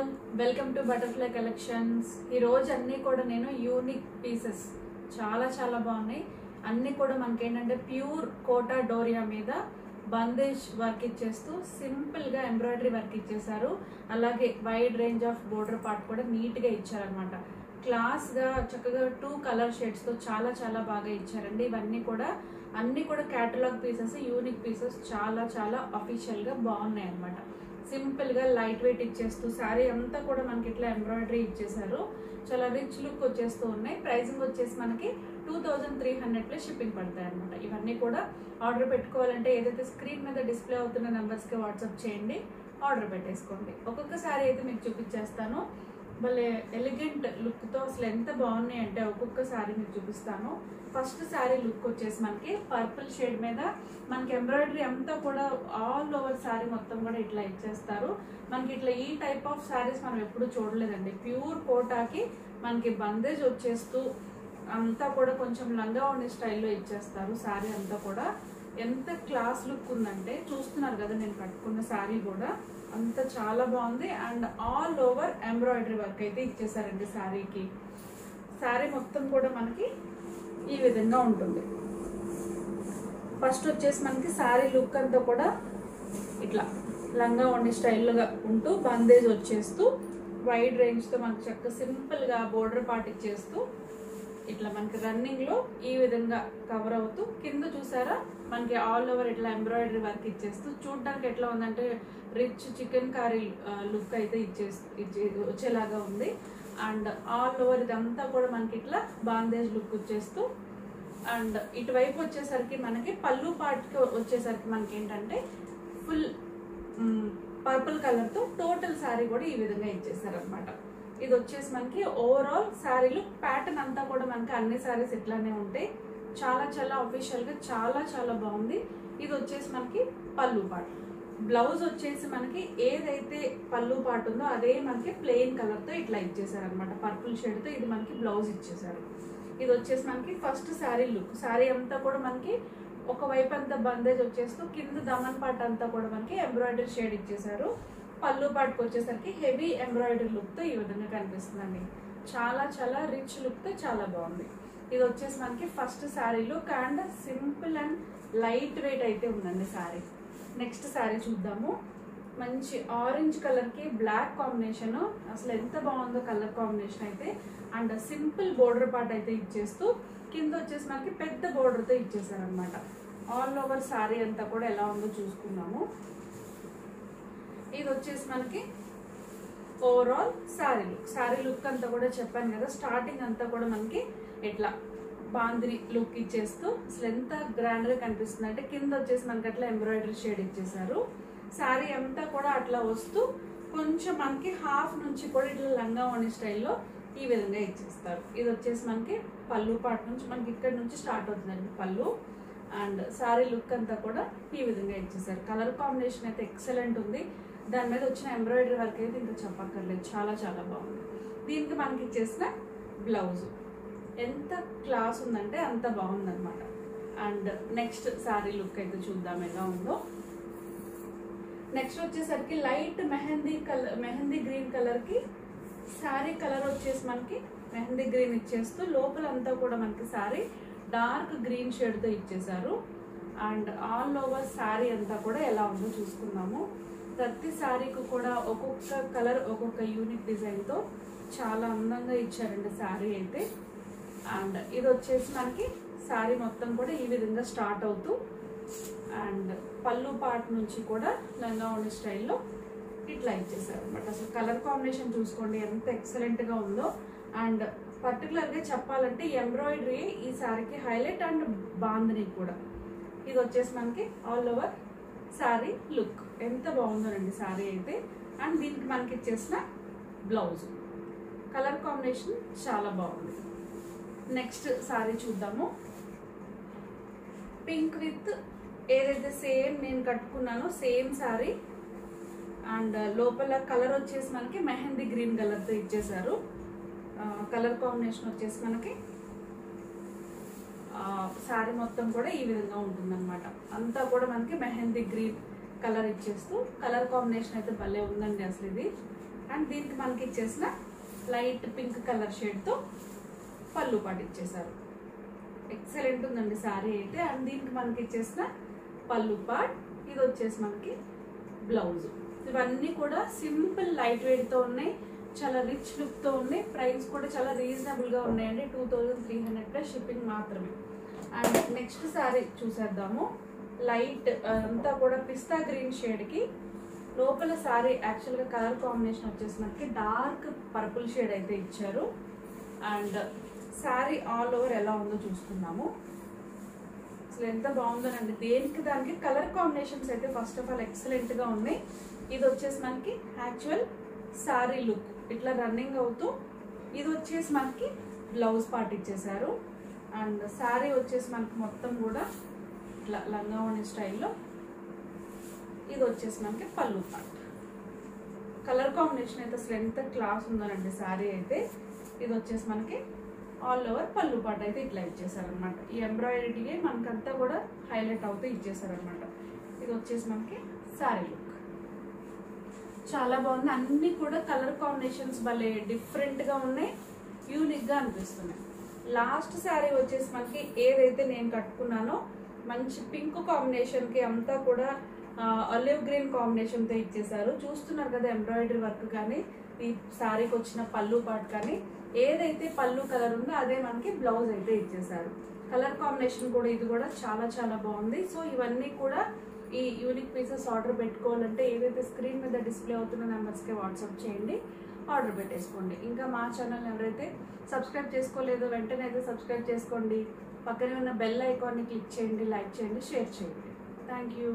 All welcome to butterfly collections ఈ రోజు అన్నీ కూడా నేను యూనిక్ పీసెస్ చాలా చాలా బాగున్నాయి. అన్నీ కూడా మనకి ఏంటంటే ప్యూర్ కోటా డోరియా మీద బందేజ్ వర్క్ ఇచ్చేస్తూ సింపుల్గా ఎంబ్రాయిడరీ వర్క్ ఇచ్చేసారు అలాగే wide range of border part కూడా నీట్గా ఇచ్చారనమాట క్లాస్గా చక్కగా టూ కలర్ షేడ్స్తో చాలా చాలా బాగా ఇచ్చారండి. ఇవన్నీ కూడా అన్నీ కూడా క్యాటలాగ్ పీసెస్ యూనిక్ పీసెస్ చాలా చాలా అఫీషియల్గా బాగున్నాయి అనమాట సింపుల్గా లైట్ వెయిట్ ఇచ్చేస్తూ శారీ అంతా కూడా మనకి ఇట్లా ఎంబ్రాయిడరీ ఇచ్చేసారు చాలా రిచ్ లుక్ వచ్చేస్తూ ఉన్నాయి. ప్రైసింగ్ వచ్చేసి మనకి two thousand three hundred shipping పడతాయి అనమాట ఇవన్నీ కూడా ఆర్డర్ పెట్టుకోవాలంటే ఏదైతే స్క్రీన్ మీద డిస్ప్లే అవుతున్న నెంబర్స్కి వాట్సాప్ చేయండి. ఆర్డర్ పెట్టేసుకోండి. ఒక్కొక్క శారీ అయితే మీకు చూపించేస్తాను. భలే ఎలిగెంట్ లుక్తో అసలు ఎంత బాగున్నాయి అంటే ఒక్కొక్క శారీ మీకు చూపిస్తాను. ఫస్ట్ శారీ లుక్ వచ్చేసి మనకి పర్పుల్ షేడ్ మీద మనకి ఎంబ్రాయిడరీ అంతా కూడా ఆల్ ఓవర్ శారీ మొత్తం కూడా ఇట్లా ఇచ్చేస్తారు. మనకి ఇట్లా ఈ టైప్ ఆఫ్ శారీస్ మనం ఎప్పుడు చూడలేదండి. ప్యూర్ కోటాకి మనకి బందేజ్ వచ్చేస్తూ అంతా కూడా కొంచెం లంగా ఉండే స్టైల్లో ఇచ్చేస్తారు శారీ అంతా కూడా. ఎంత క్లాస్ లుక్ ఉందంటే చూస్తున్నారు కదా నేను కట్టుకున్న శారీ కూడా. అంత చాలా బాగుంది. And all over embroidery work అయితే ఇచ్చేసారండి శారీకి. శారీ మొత్తం కూడా మనకి ఈ విధంగా ఉంటుంది. ఫస్ట్ వచ్చేసి మనకి శారీ లుక్ అంతా కూడా ఇట్లా లంగా ఉండే స్టైల్గా ఉంటూ బందేజ్ వచ్చేస్తూ వైడ్ రేంజ్తో మనకి చక్క సింపుల్గా బోర్డర్ పార్ట్ ఇచ్చేస్తూ ఇట్లా మనకి రన్నింగ్లో ఈ విధంగా కవర్ అవుతూ కింద చూసారా? మనకి ఆల్ ఓవర్ ఇట్లా ఎంబ్రాయిడరీ వర్క్ ఇచ్చేస్తూ చూడడానికి ఎట్లా ఉందంటే రిచ్ చికెన్ కర్రీ లుక్ అయితే ఇచ్చేస్తూ ఇచ్చే వచ్చేలాగా ఉంది. అండ్ ఆల్ ఓవర్ ఇదంతా కూడా మనకి ఇట్లా బాందేజ్ లుక్ వచ్చేస్తూ అండ్ ఇటువైపు వచ్చేసరికి మనకి పళ్ళు పార్ట్కి వచ్చేసరికి మనకి ఏంటంటే ఫుల్ పర్పుల్ కలర్తో టోటల్ శారీ కూడా ఈ విధంగా ఇచ్చేసారనమాట ఇది వచ్చేసి మనకి ఓవరాల్ శారీలు ప్యాటర్న్ అంతా కూడా మనకి అన్ని శారీస్ ఇట్లానే ఉంటాయి. చాలా చాలా అఫీషియల్గా చాలా చాలా బాగుంది. ఇది వచ్చేసి మనకి పళ్ళు పాటు. బ్లౌజ్ వచ్చేసి మనకి ఏదైతే పళ్ళు పాటు ఉందో అదే మనకి ప్లెయిన్ కలర్తో ఇట్లా ఇచ్చేసారనమాట పర్పుల్ షేడ్తో ఇది మనకి బ్లౌజ్ ఇచ్చేసారు ఇది వచ్చేసి మనకి ఫస్ట్ శారీ లుక్ శారీ అంతా కూడా మనకి ఒక వైపు అంతా బందేజ్ వచ్చేస్తూ కింద దమన్ పార్ట్ అంతా కూడా మనకి ఎంబ్రాయిడరీ షేడ్ ఇచ్చేసారు పళ్ళు పాటుకు వచ్చేసరికి హెవీ ఎంబ్రాయిడరీ లుక్తో ఈ విధంగా కనిపిస్తుందండి. చాలా చాలా రిచ్ లుక్తో చాలా బాగుంది. ఇది వచ్చేసి మనకి first sari look and simple and light weight అయితే ఉందండి శారీ. నెక్స్ట్ శారీ చూద్దాము. మంచి ఆరెంజ్ కలర్కి బ్లాక్ కాంబినేషన్. అసలు ఎంత బాగుందో కలర్ కాంబినేషన్ అయితే. అండ్ సింపుల్ బోర్డర్ పార్ట్ అయితే ఇచ్చేస్తూ కింద వచ్చేసి మనకి పెద్ద బోర్డర్తో ఇచ్చేసారనమాట ఆల్ ఓవర్ శారీ అంతా కూడా ఎలా ఉందో చూసుకున్నాము ఇది వచ్చేసి మనకి overall sari look sari look అంతా కూడా చెప్పాను కదా స్టార్టింగ్ అంతా కూడా మనకి ఇట్లా బాంద్రి లుక్ ఇచ్చేస్తూ అసలు ఎంత గ్రాండ్గా కనిపిస్తుంది అంటే కింద వచ్చేసి మనకి అట్లా ఎంబ్రాయిడరీ షేడ్ ఇచ్చేసారు శారీ అంతా కూడా అట్లా వస్తూ కొంచెం మనకి హాఫ్ నుంచి కూడా ఇట్లా లంగా ఉండే స్టైల్లో ఈ విధంగా ఇచ్చేస్తారు. ఇది వచ్చేసి మనకి పళ్ళు పాటు నుంచి మనకి ఇక్కడ నుంచి స్టార్ట్ అవుతుందండి పళ్ళు. అండ్ శారీ లుక్ అంతా కూడా ఈ విధంగా ఇచ్చేసారు. కలర్ కాంబినేషన్ అయితే ఎక్సలెంట్ ఉంది. దాని మీద వచ్చిన ఎంబ్రాయిడరీ వర్క్ అయితే ఇంకా చెప్పక్కర్లేదు. చాలా చాలా బాగుంది. దీనికి మనకి ఇచ్చేసిన బ్లౌజ్. ఎంత క్లాస్ ఉందంటే అంత బాగుందన్నమాట. అండ్ నెక్స్ట్ శారీ లుక్ అయితే చూద్దాం ఎలా ఉందో. నెక్స్ట్ వచ్చేసరికి light mehndi colour mehndi green కలర్కి శారీ కలర్ వచ్చేసి మనకి మెహందీ గ్రీన్ ఇచ్చేస్తూ లోపలంతా కూడా మనకి శారీ డార్క్ గ్రీన్ షేడ్తో ఇచ్చేసారు అండ్ ఆల్ ఓవర్ శారీ అంతా కూడా ఎలా ఉందో చూసుకున్నాము ప్రతి శారీకి కూడా ఒక్కొక్క కలర్ ఒక్కొక్క యూనిక్ డిజైన్తో చాలా అందంగా ఇచ్చారండి శారీ అయితే. అండ్ ఇది వచ్చేసి మనకి శారీ మొత్తం కూడా ఈ విధంగా స్టార్ట్ అవుతూ అండ్ పళ్ళు పార్ట్ నుంచి కూడా లంగా ఉండే స్టైల్లో ఇట్లా ఇచ్చేసారు బట్ అసలు కలర్ కాంబినేషన్ చూసుకోండి ఎంత ఎక్సలెంట్గా ఉందో. అండ్ పర్టికులర్గా చెప్పాలంటే ఎంబ్రాయిడరీ ఈ శారీకి హైలైట్ అండ్ బాందని కూడా. ఇది వచ్చేసి మనకి ఆల్ ఓవర్ శారీ లుక్. ఎంత బాగుందోనండి శారీ అయితే. అండ్ దీనికి మనకి ఇచ్చేసిన బ్లౌజ్. కలర్ కాంబినేషన్ చాలా బాగుంది. నెక్స్ట్ శారీ చూద్దాము. పింక్ విత్ ఏదైతే సేమ్ నేను కట్టుకున్నానో సేమ్ శారీ అండ్ లోపల కలర్ వచ్చేసి మనకి మెహందీ గ్రీన్ కలర్తో ఇచ్చేసారు కలర్ కాంబినేషన్ వచ్చేసి మనకి శారీ మొత్తం కూడా ఈ విధంగా ఉంటుందన్నమాట. అంతా కూడా మనకి మెహందీ గ్రీన్ కలర్ ఇచ్చేస్తూ కలర్ కాంబినేషన్ అయితే భలే ఉందండి అసలు ఇది. అండ్ దీనికి మనకి ఇచ్చేసిన లైట్ పింక్ కలర్ షేడ్తో పళ్ళు పాటు ఇచ్చేసారు ఎక్సలెంట్ ఉందండి శారీ అయితే. అండ్ దీనికి మనకి ఇచ్చేసిన పళ్ళు పాట్ ఇది వచ్చేసి మనకి బ్లౌజ్. ఇవన్నీ కూడా సింపుల్ లైట్ వెయిట్తో ఉన్నాయి. చాలా రిచ్ లుక్తో ఉన్నాయి ప్రైస్ కూడా చాలా రీజనబుల్గా ఉన్నాయండి. Two thousand three hundred plus shipping మాత్రమే. అండ్ నెక్స్ట్ శారీ చూసేద్దాము. లైట్ uh, అంతా కూడా పిస్తా గ్రీన్ షేడ్కి లోపల శారీ యాక్చువల్గా కలర్ కాంబినేషన్ వచ్చేసి మనకి డార్క్ పర్పుల్ షేడ్ అయితే ఇచ్చారు. అండ్ శారీ ఆల్ ఓవర్ ఎలా ఉందో చూసుకున్నాము అసలు ఎంత బాగుందోనండి. దేనికి దానికి కలర్ కాంబినేషన్స్ అయితే ఫస్ట్ ఆఫ్ ఆల్ ఎక్సలెంట్గా ఉన్నాయి. ఇది వచ్చేసి మనకి యాక్చువల్ శారీ లుక్. ఇట్లా రన్నింగ్ అవుతూ ఇది వచ్చేసి మనకి బ్లౌజ్ పార్ట్ ఇచ్చేసారు. అండ్ శారీ వచ్చేసి మనకి మొత్తం కూడా ఇట్లా లంగావణి స్టైల్లో ఇది వచ్చేసి మనకి పళ్ళు పార్ట్. కలర్ కాంబినేషన్ అయితే అసలు ఎంత క్లాస్ ఉందోనండి శారీ అయితే. ఇది వచ్చేసి మనకి ఆల్ ఓవర్ పళ్ళు పాట అయితే ఇట్లా ఇచ్చేసారనమాట ఈ ఎంబ్రాయిడరీ మనకంతా కూడా హైలైట్ అవుతూ ఇచ్చేసారనమాట ఇది వచ్చేసి మనకి శారీ లుక్. చాలా బాగుంది. అన్ని కూడా కలర్ కాంబినేషన్స్ భలే డిఫరెంట్గా ఉన్నాయి. యూనిక్గా అనిపిస్తున్నాయి. లాస్ట్ శారీ వచ్చేసి మనకి ఏదైతే నేను కట్టుకున్నానో మంచి పింక్ కాంబినేషన్కి అంతా కూడా అలివ్ గ్రీన్ కాంబినేషన్తో ఇచ్చేసారు చూస్తున్నారు కదా ఎంబ్రాయిడరీ వర్క్ కానీ ఈ శారీకి వచ్చిన పళ్ళు పాటు కానీ ఏదైతే పళ్ళు కలర్ ఉందో అదే మనకి బ్లౌజ్ అయితే ఇచ్చేసారు కలర్ కాంబినేషన్ కూడా ఇది కూడా చాలా చాలా బాగుంది. సో ఇవన్నీ కూడా ఈ యూనిక్ పీసెస్ ఆర్డర్ పెట్టుకోవాలంటే ఏదైతే స్క్రీన్ మీద డిస్ప్లే అవుతున్న నెంబర్స్కి వాట్సాప్ చేయండి ఆర్డర్ పెట్టేసుకోండి. ఇంకా మా ఛానల్ ఎవరైతే సబ్స్క్రైబ్ చేసుకోలేదో వెంటనే అయితే సబ్స్క్రైబ్ చేసుకోండి. పక్కనే ఉన్న బెల్ ఐకాన్ని క్లిక్ చేయండి లైక్ చేయండి షేర్ చేయండి. Thank you